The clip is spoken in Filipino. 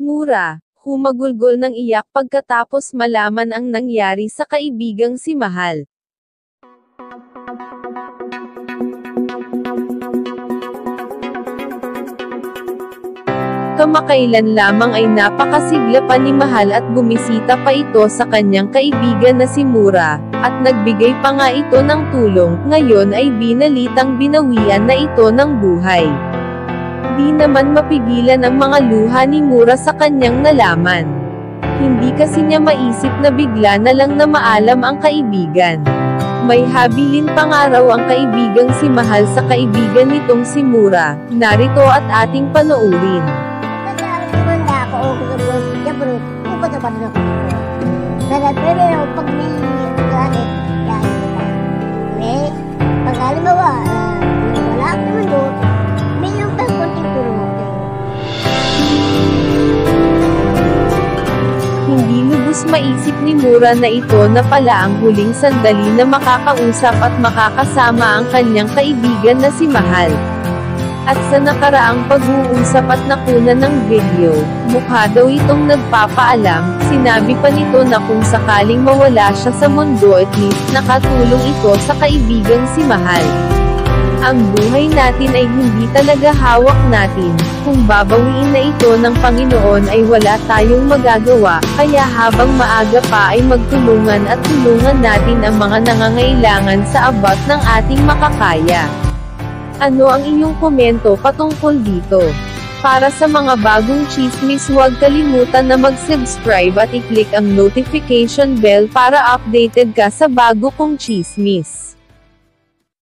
Mura, humagulgol ng iyak pagkatapos malaman ang nangyari sa kaibigang si Mahal. Kamakailan lamang ay napakasigla pa ni Mahal at bumisita pa ito sa kanyang kaibigan na si Mura, at nagbigay pa nga ito ng tulong, ngayon ay binalitang binawian na ito ng buhay. Di naman mapigilan ang mga luha ni Mura sa kanyang nalaman. Hindi kasi niya maisip na bigla na lang na maalam ang kaibigan. May habilin pa nga raw ang kaibigang si Mahal sa kaibigan nitong si Mura, narito at ating panoorin. Tumanda ako, o Lubos maisip ni Mura na ito na pala ang huling sandali na makakausap at makakasama ang kanyang kaibigan na si Mahal. At sa nakaraang pag-uusap at nakuna ng video, mukha daw itong nagpapaalam, sinabi pa nito na kung sakaling mawala siya sa mundo at least nakatulong ito sa kaibigang si Mahal. Ang buhay natin ay hindi talaga hawak natin, kung babawiin na ito ng Panginoon ay wala tayong magagawa, kaya habang maaga pa ay magtulungan at tulungan natin ang mga nangangailangan sa abot ng ating makakaya. Ano ang inyong komento patungkol dito? Para sa mga bagong chismis huwag kalimutan na mag-subscribe at i-click ang notification bell para updated ka sa bago kong chismis.